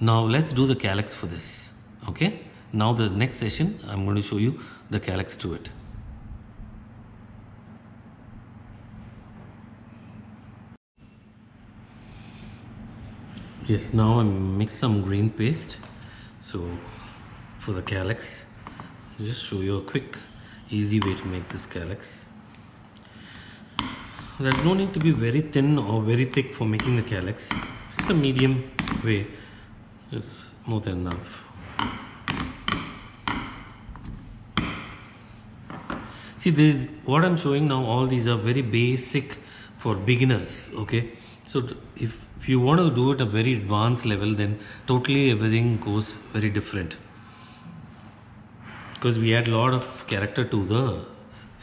now let's do the calyx for this okay? Now the next session i'm going to show you the calyx to it. Yes now i mix some green paste. So for the calyx just show you a quick easy way to make this calyx. There's no need to be very thin or very thick for making the calyx. Just a medium way is more than enough. See this what i'm showing now all these are very basic for beginners okay? So if if you want to do it a very advanced level then totally everything goes very different. Because we add a lot of character to the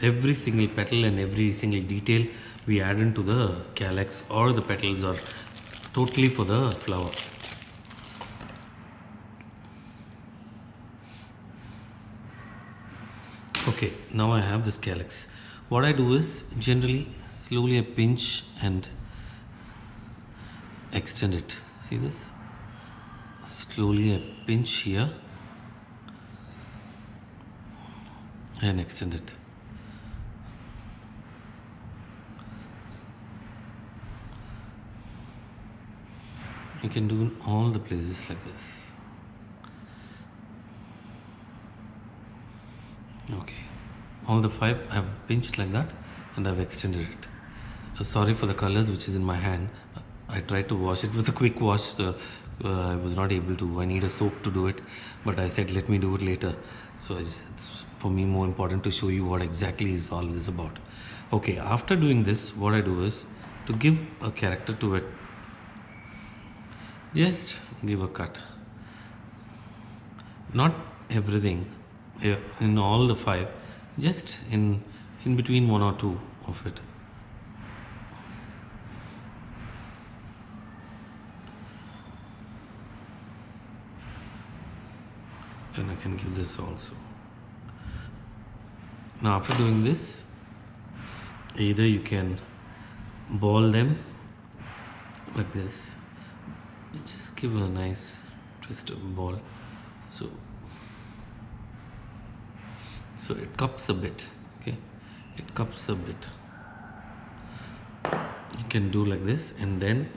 every single petal and every single detail we add into the calyx or the petals are totally for the flower okay now I have this calyx what I do is generally slowly I pinch and extend it. See this? Slowly I pinch here and extend it. You can do in all the places like this okay. All the five I've pinched like that and I've extended it. Uh, sorry for the colors which is in my hand. I tried to wash it with a quick wash so uh, I was not able to I need a soap to do it but I said let me do it later. So it's, it's for me more important to show you what exactly is all this about. Okay after doing this what I do is to give a character to it. Just give a cut. Not everything in all the five just in in between one or two of it. Then I can give this also. Now after doing this either you can ball them like this. Just give a nice twist of ball. So so it cups a bit okay? It cups a bit. You can do like this and then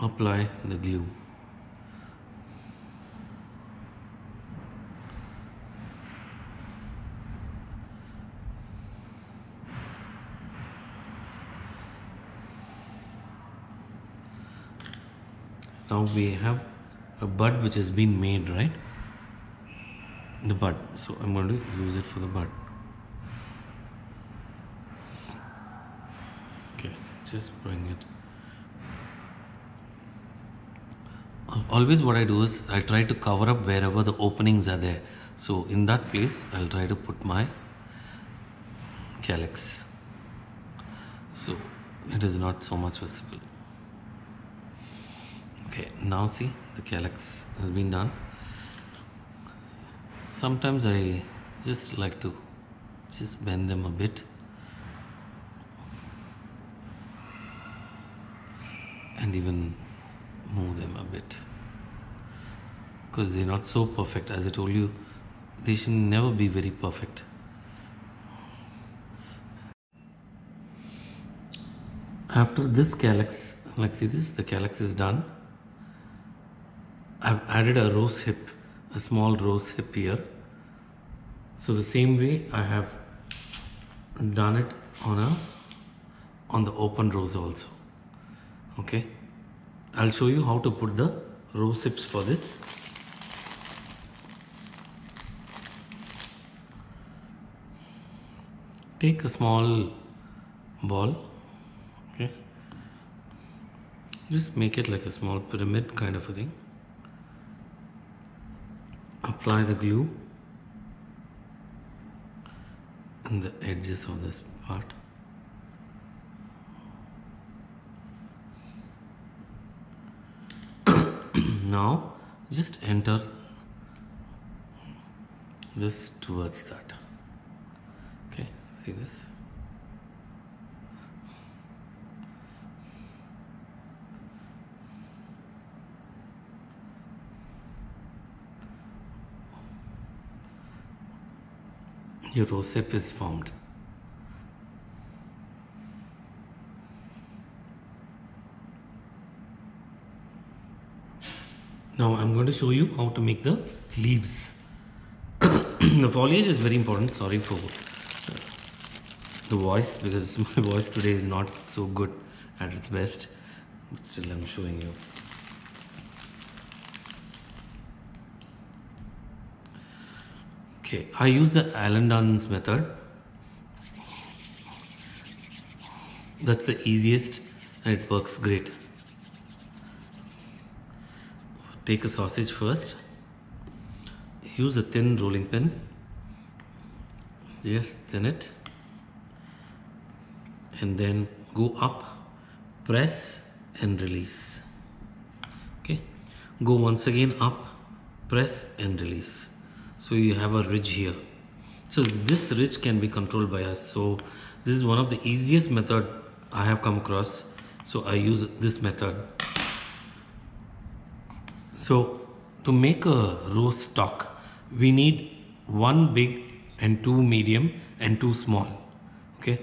apply the glue. Now we have a bud which has been made right the bud. So I'm going to use it for the bud. Okay just bring it. Always what I do is I try to cover up wherever the openings are there. So in that place I'll try to put my calyx. So it is not so much visible. Okay now see the calyx has been done sometimes I just like to just bend them a bit. And even move them a bit. Because they're not so perfect as I told you they should never be very perfect. After this calyx like see this the calyx is done. I've added a rose hip, a small rose hip here. So the same way I have done it on a on the open rose also. Okay. I'll show you how to put the rose hips for this. Take a small ball. Okay. Just make it like a small pyramid kind of a thing apply the glue in the edges of this part. Now just enter this towards that. Okay see this your rosette is formed. Now I'm going to show you how to make the leaves. the foliage is very important. Sorry for the voice because my voice today is not so good at its best. But still I'm showing you. Okay, I use the Alan Dunn's method. That's the easiest and it works great. Take a sausage first. Use a thin rolling pin. Just thin it. And then go up, press and release. Okay. Go once again up, press and release. So you have a ridge here. So this ridge can be controlled by us. So this is one of the easiest method I have come across. So I use this method. So to make a rose stalk, we need one big and two medium and two small. Okay.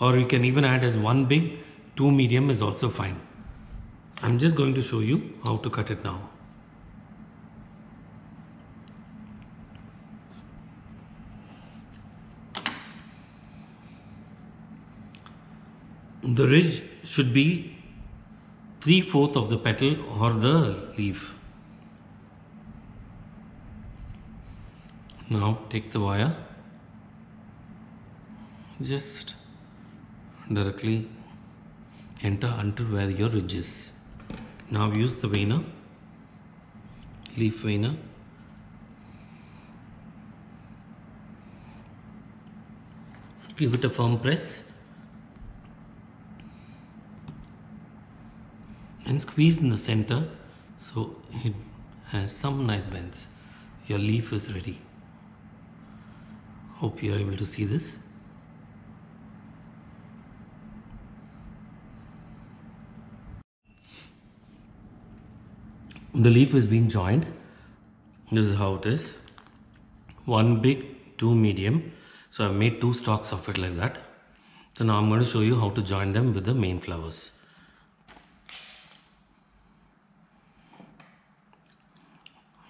Or you can even add as one big, two medium is also fine. I'm just going to show you how to cut it now. The ridge should be three fourth of the petal or the leaf. Now take the wire, just directly enter until where your ridge is. Now use the veiner, leaf veiner. Give it a firm press and squeeze in the center so it has some nice bends. Your leaf is ready. Hope you are able to see this. The leaf is being joined. This is how it is. One big, two medium. So I've made two stalks of it like that. So now I'm going to show you how to join them with the main flowers.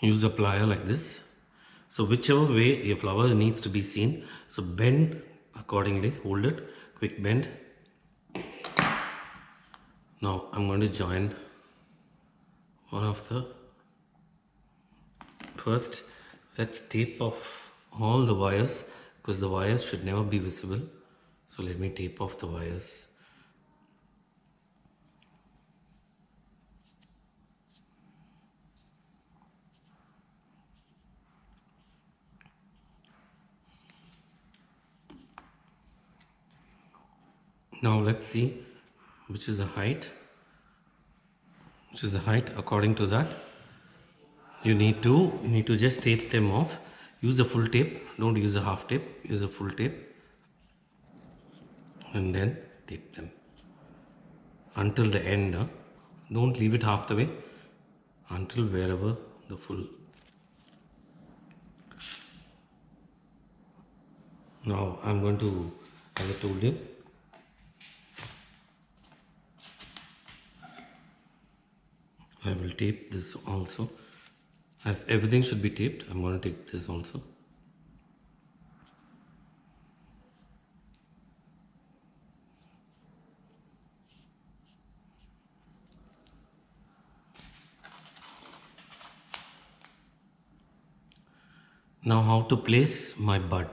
Use a plier like this. So whichever way your flower needs to be seen, so bend accordingly, hold it, quick bend. Now I'm going to join one of the first let's tape off all the wires because the wires should never be visible. So let me tape off the wires Now let's see which is the height. Which is the height according to that. You need to you need to just tape them off. Use a full tape. Don't use a half tape. Use a full tape. And then tape them until the end. Don't leave it half the way until wherever the full. Now I'm going to, as I told you, I will tape this also. As everything should be taped I'm going to take this also. Now how to place my bud.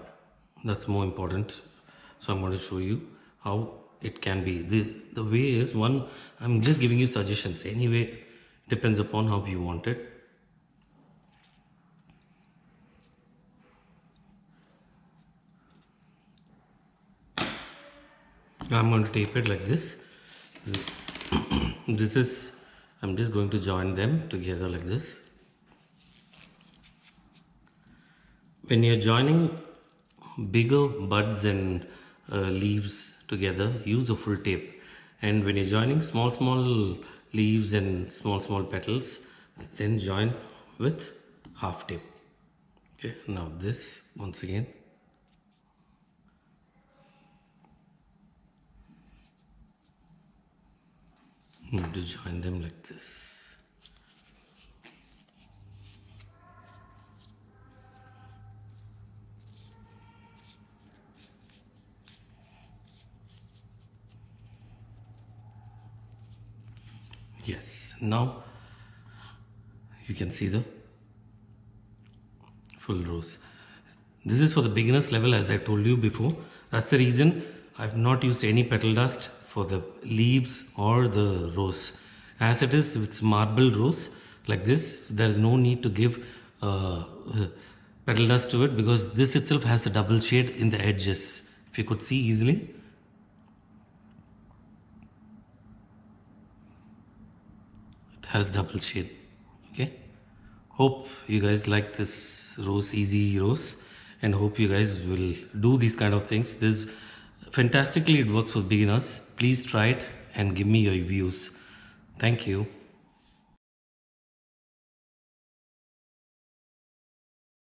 That's more important. So I'm going to show you how it can be. The the way is one I'm just giving you suggestions. Anyway depends upon how you want it. I'm going to tape it like this. This is I'm just going to join them together like this. When you're joining bigger buds and uh, leaves together use a full tape. And when you're joining small small leaves and small small petals then join with half tip. Okay now this once again. To join them like this. Yes, now you can see the full rose. This is for the beginners level as I told you before. That's the reason I've not used any petal dust for the leaves or the rose. As it is, it's marble rose like this. There is no need to give uh, petal dust to it because this itself has a double shade in the edges. If you could see easily. Has double shade. Okay. Hope you guys like this rose easy rose and hope you guys will do these kind of things. This fantastically it works for beginners. Please try it and give me your views. Thank you.